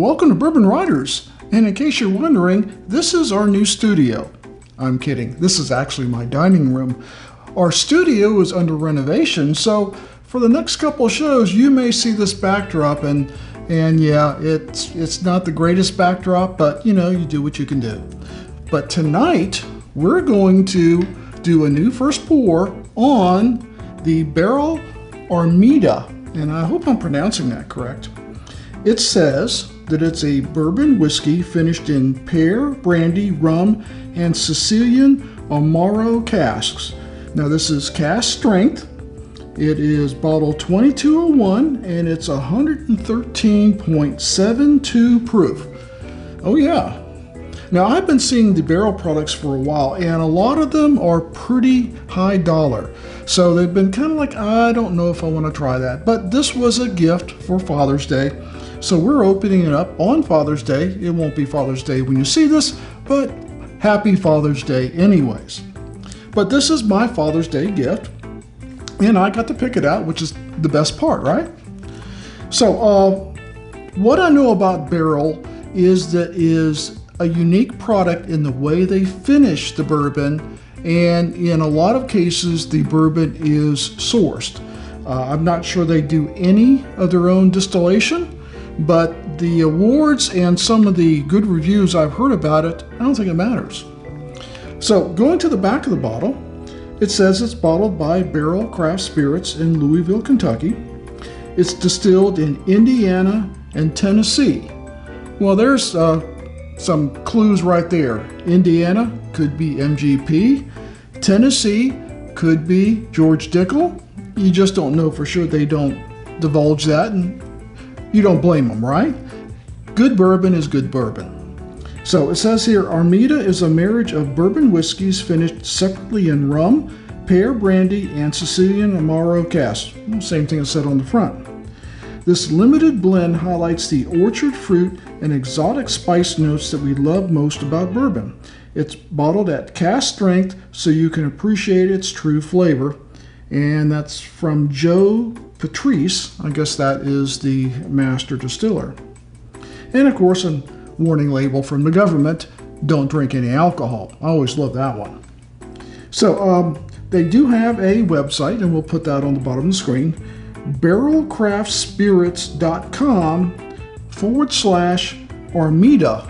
welcome to Bourbon Riders. And in case you're wondering, this is our new studio. I'm kidding. This is actually my dining room. Our studio is under renovation, so for the next couple shows, you may see this backdrop and and yeah, it's it's not the greatest backdrop, but you know, you do what you can do. But tonight, we're going to do a new first pour on the Barrell Armida, and I hope I'm pronouncing that correct. It says that it's a bourbon whiskey finished in pear, brandy, rum, and Sicilian Amaro casks. Now, this is cask strength. It is bottle 2201 and it's 113.72 proof. Oh, yeah. Now, I've been seeing the Barrell products for a while, and a lot of them are pretty high dollar. So they've been kind of like, I don't know if I want to try that. But this was a gift for Father's Day. So we're opening it up on Father's Day. It won't be Father's Day when you see this, but happy Father's Day, anyways. But this is my Father's Day gift, and I got to pick it out, which is the best part, right? So, uh, what I know about Barrell is that is a unique product in the way they finish the bourbon, and in a lot of cases, the bourbon is sourced. Uh, I'm not sure they do any of their own distillation, but the awards and some of the good reviews I've heard about it, I don't think it matters. So, going to the back of the bottle, it says it's bottled by Barrell Craft Spirits in Louisville, Kentucky. It's distilled in Indiana and Tennessee. Well, there's uh, some clues right there. Indiana could be MGP, Tennessee could be George Dickel. You just don't know for sure. They don't divulge that, and you don't blame them, right? Good bourbon is good bourbon. So it says here Armida is a marriage of bourbon whiskeys finished separately in rum, pear brandy, and Sicilian Amaro cask. Same thing as said on the front. This limited blend highlights the orchard fruit and exotic spice notes that we love most about bourbon. It's bottled at cask strength so you can appreciate its true flavor. And that's from Joe Beatrice. I guess that is the master distiller. And of course, a warning label from the government don't drink any alcohol. I always love that one. So, um, they do have a website, and we'll put that on the bottom of the screen barrellcraftspirits.com forward slash Armida,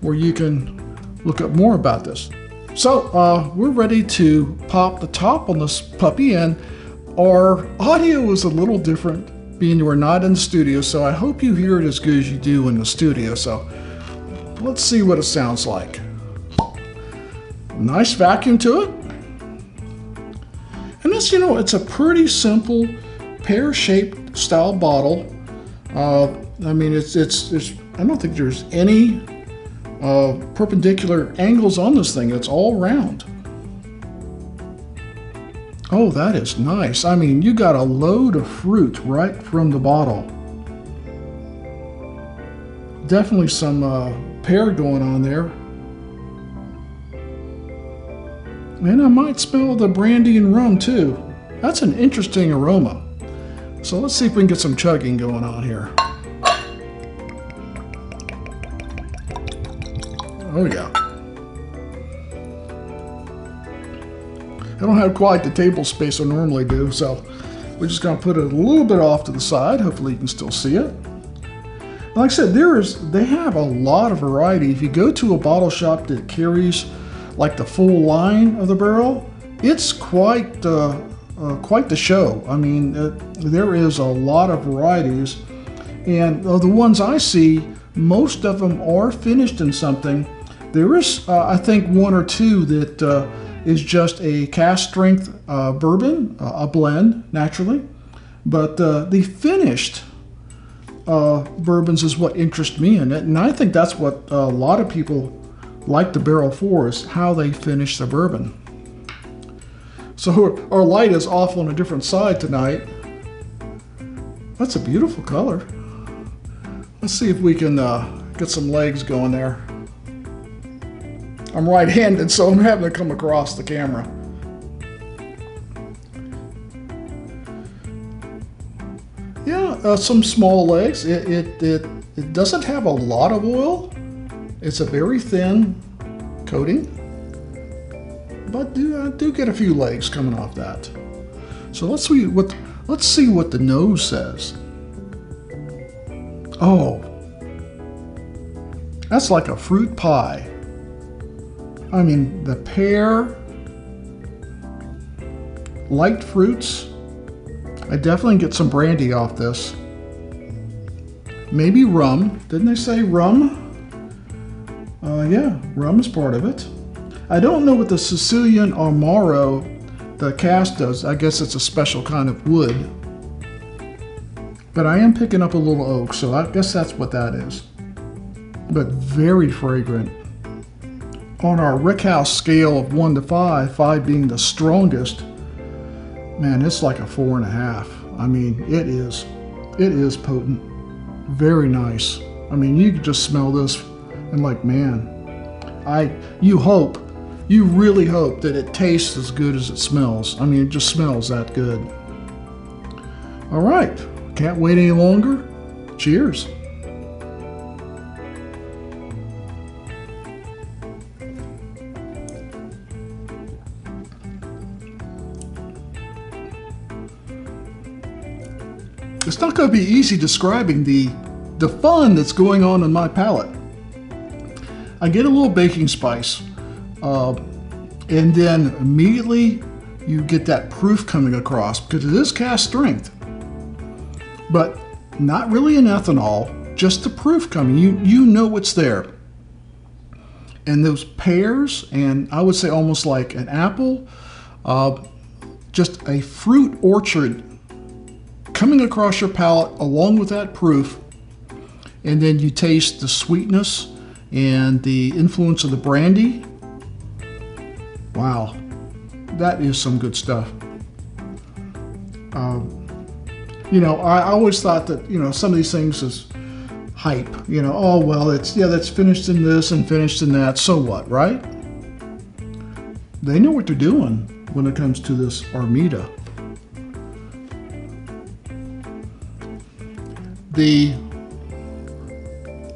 where you can look up more about this. So, uh, we're ready to pop the top on this puppy, and our audio is a little different, being we're not in the studio, so I hope you hear it as good as you do in the studio. So, let's see what it sounds like. Nice vacuum to it. And this, you know, it's a pretty simple pear-shaped style bottle. Uh, I mean, it's, it's, I don't think there's any uh, perpendicular angles on this thing. It's all round. Oh, that is nice. I mean, you got a load of fruit right from the bottle. Definitely some uh, pear going on there. And I might smell the brandy and rum too. That's an interesting aroma. So let's see if we can get some chugging going on here. Oh yeah. I don't have quite the table space I normally do, so we're just gonna put it a little bit off to the side. Hopefully you can still see it. Like I said, there is they have a lot of variety. If you go to a bottle shop that carries like the full line of the Barrell, it's quite uh, uh, quite the show. I mean, uh, there is a lot of varieties, and the ones I see, most of them are finished in something there is, uh, I think, one or two that uh, is just a cask strength uh, bourbon, uh, a blend, naturally. But uh, the finished uh, bourbons is what interests me in it. And I think that's what a lot of people like the Barrell for is how they finish the bourbon. So our light is off on a different side tonight. That's a beautiful color. Let's see if we can get some legs going there. I'm right-handed, so I'm having to come across the camera. Yeah, uh, some small legs. It, it, it it doesn't have a lot of oil. It's a very thin coating, but do uh, do get a few legs coming off that. So let's see what let's see what the nose says. Oh, that's like a fruit pie. I mean, the pear, light fruits. I definitely get some brandy off this. Maybe rum. Didn't they say rum? Uh, yeah, rum is part of it. I don't know what the Sicilian Amaro, the cask does. I guess it's a special kind of wood. But I am picking up a little oak, so I guess that's what that is. But very fragrant. On our Rickhouse scale of 1 to 5, 5 being the strongest, man, it's like a 4.5. I mean, it is, it is potent. Very nice. I mean, you could just smell this and like, man, I, you hope, you really hope that it tastes as good as it smells. I mean, it just smells that good. All right, can't wait any longer. Cheers. It's not going to be easy describing the, the fun that's going on in my palate. I get a little baking spice, uh, and then immediately you get that proof coming across because it is cask strength, but not really an ethanol, just the proof coming. You, you know what's there. And those pears, and I would say almost like an apple, uh, just a fruit orchard coming across your palate along with that proof, and then you taste the sweetness and the influence of the brandy. Wow, that is some good stuff. Um, you know, I always thought that, you know, some of these things is hype. You know, oh, well, it's, yeah, that's finished in this and finished in that. So what, right? They know what they're doing when it comes to this Armida. the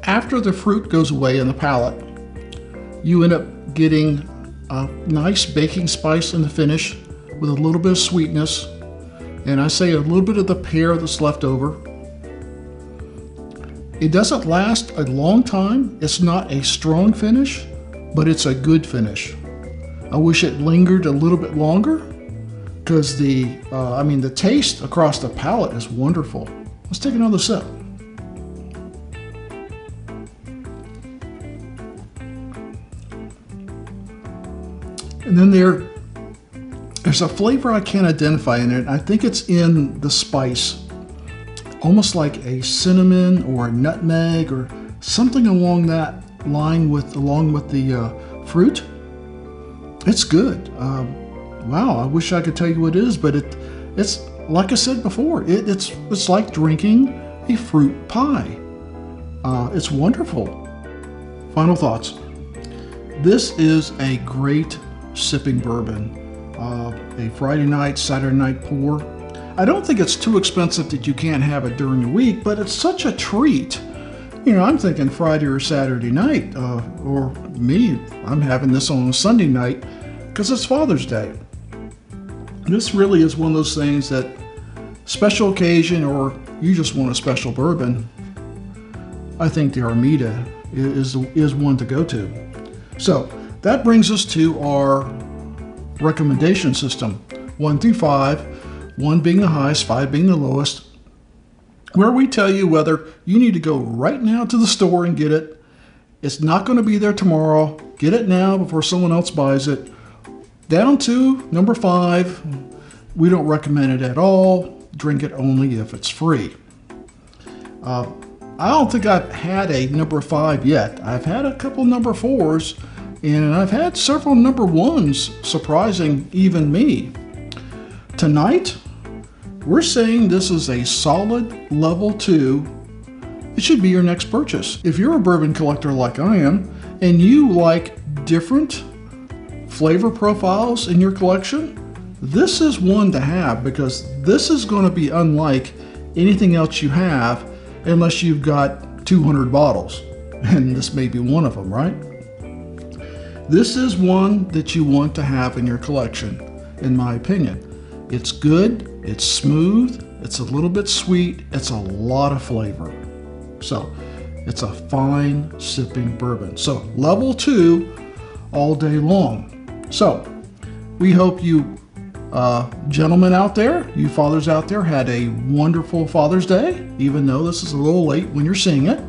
after the fruit goes away in the palate, you end up getting a nice baking spice in the finish with a little bit of sweetness, and I say a little bit of the pear that's left over. It doesn't last a long time. It's not a strong finish, but it's a good finish. I wish it lingered a little bit longer because the, uh, I mean, the taste across the palate is wonderful. Let's take another sip. And then there, there's a flavor I can't identify in it. I think it's in the spice, almost like a cinnamon or a nutmeg or something along that line with along with the uh, fruit. It's good. Um, wow, I wish I could tell you what it is, but it it's like I said before, it, it's it's like drinking a fruit pie. Uh, it's wonderful. Final thoughts. This is a great sipping bourbon. Uh, a Friday night, Saturday night pour. I don't think it's too expensive that you can't have it during the week, but it's such a treat. You know, I'm thinking Friday or Saturday night, uh, or me, I'm having this on a Sunday night because it's Father's Day. This really is one of those things that special occasion or you just want a special bourbon, I think the Armida is, is one to go to. So that brings us to our recommendation system, one through five, one being the highest, five being the lowest, where we tell you whether you need to go right now to the store and get it. It's not going to be there tomorrow. Get it now before someone else buys it. Down to number five, we don't recommend it at all. Drink it only if it's free. Uh, I don't think I've had a number five yet. I've had a couple number fours, and I've had several number ones surprising even me. Tonight, we're saying this is a solid level two. It should be your next purchase. If you're a bourbon collector like I am, and you like different flavor profiles in your collection, this is one to have because this is going to be unlike anything else you have unless you've got 200 bottles, and this may be one of them, right? This is one that you want to have in your collection, in my opinion. It's good, it's smooth, it's a little bit sweet, it's a lot of flavor. So, it's a fine sipping bourbon. So, level two all day long. So, we hope you uh, gentlemen out there, you fathers out there, had a wonderful Father's Day, even though this is a little late when you're seeing it.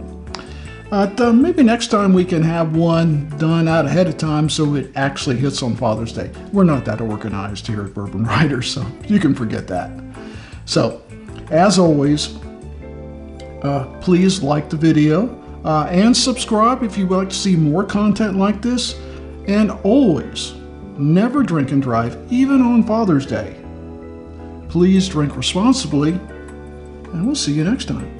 Uh, maybe next time we can have one done out ahead of time so it actually hits on Father's Day. We're not that organized here at Bourbon Riders, so you can forget that. So, as always, uh, please like the video uh, and subscribe if you'd like to see more content like this. And always, never drink and drive, even on Father's Day. Please drink responsibly, and we'll see you next time.